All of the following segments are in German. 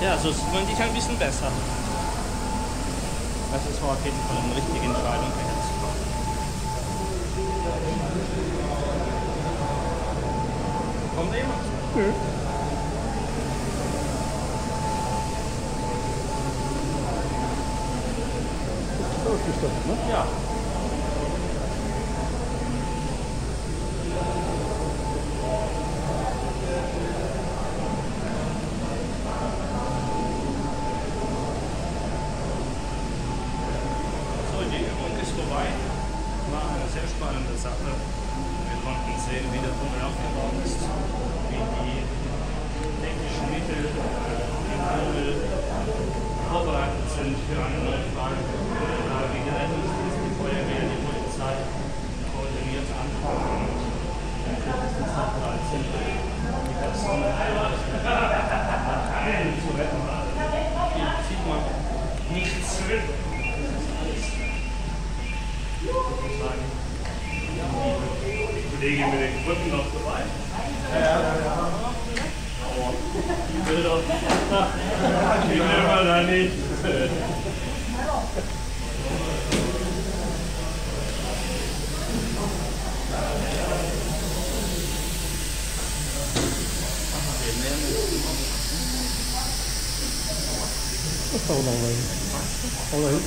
Ja, also so sieht man dich ein bisschen besser. Das ist auf jeden Fall eine richtige Entscheidung. Kommt da jemand? Nö. Ja. Das ist ne? Ja.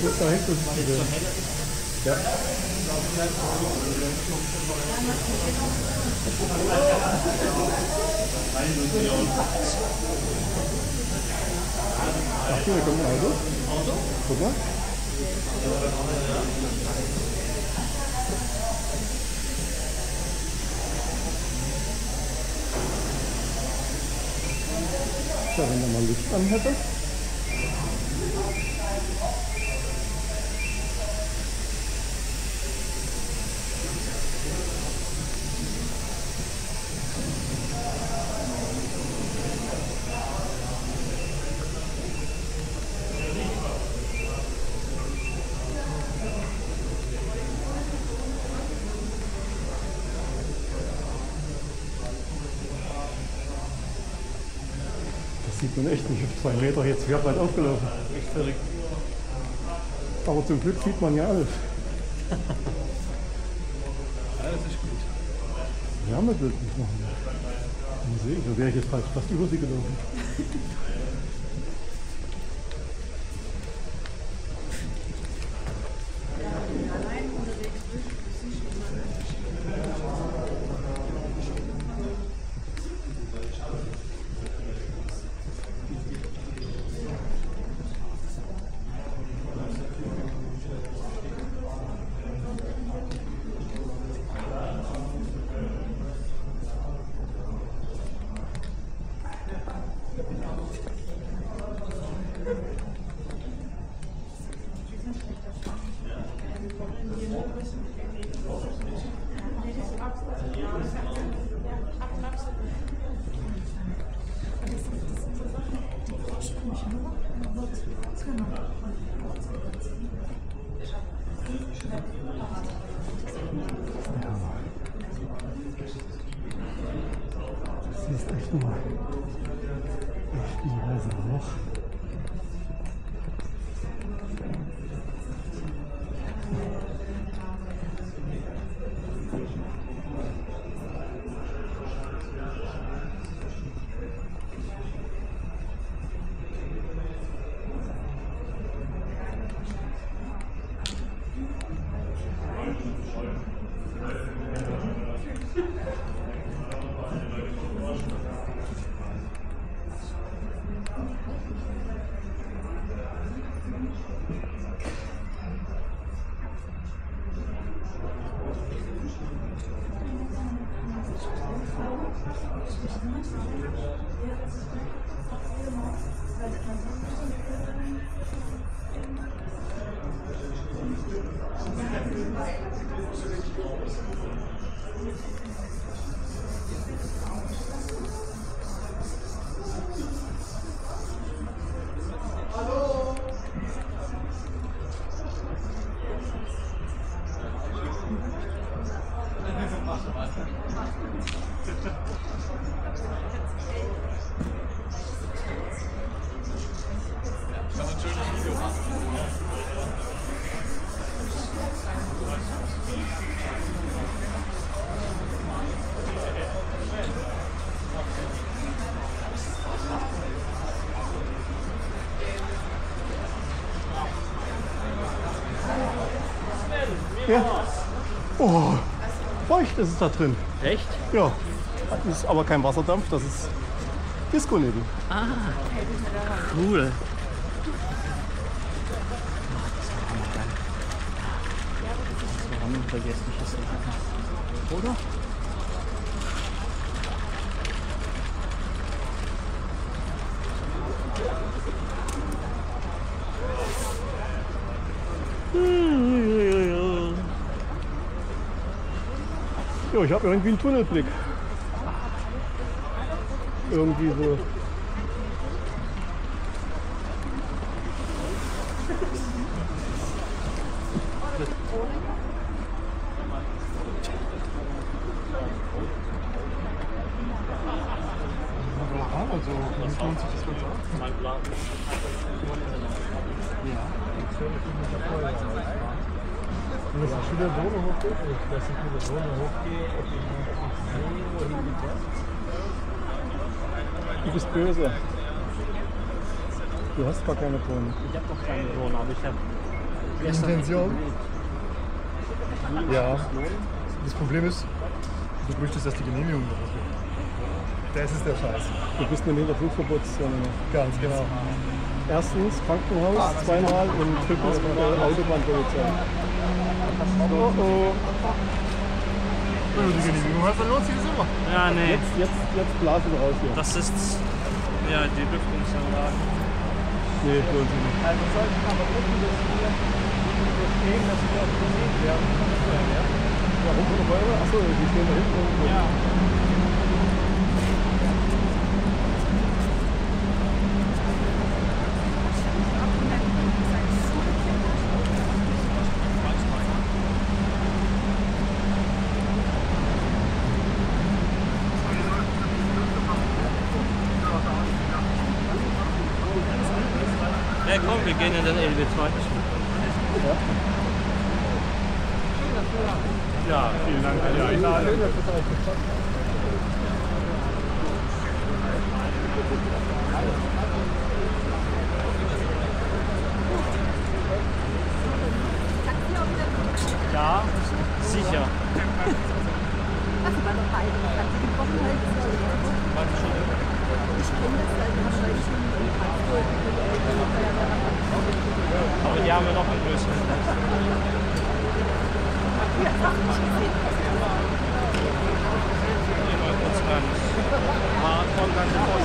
Guck da hinten. Ja. Ach, hier kommt ein Auto. Auto? Guck mal. Ja, wenn er mal Licht anhätte. Sieht man echt nicht auf zwei Meter. Jetzt wird weit aufgelaufen. Echt verrückt. Aber zum Glück sieht man ja alles. Ja, das ist gut. Wärmebild nicht machen. Mal sehen, da wäre ich jetzt fast, fast über sie gelaufen. Yeah. Oh. Feucht ist es da drin. Echt? Ja. Das ist aber kein Wasserdampf, das ist Disco-Nebel. Cool. Vergessliches Oder? Ja, ich habe irgendwie einen Tunnelblick. Irgendwie so. Also, wie lohnt sich das Ganze an? Mein Plan. Wenn das schon wieder so noch hochgeht, oder ich weiß nicht, wie das so noch hochgeht, ob ich noch sehe, wohin geht das? Du bist böse. Du hast gar keine Drohne. Ich habe doch keine Drohne, aber ich habe Intention? Ja. Das Problem ist, du möchtest erst die Genehmigung dafür. Das ist der Scheiß. Du bist nämlich in der Flugverbotszone. Ganz genau. Erstens Krankenhaus, zweimal und drittens äh, Autobahnpolizei. Oh oh. Wenn du die Genehmigung hast, dann lohnt sich das immer. Ja, nee. Jetzt, jetzt, jetzt blasen wir raus hier. Das ist ja die Lüftungsanlage. Nee, lohnt sich nicht. Also sollten wir aber gucken, dass wir verstehen, dass wir auch gesehen werden. Warum 500 Euro? Achso, die stehen da hinten. Ja. Ja, komm, wir gehen in den LB2. Ja, vielen Dank für die Einladung. Nein.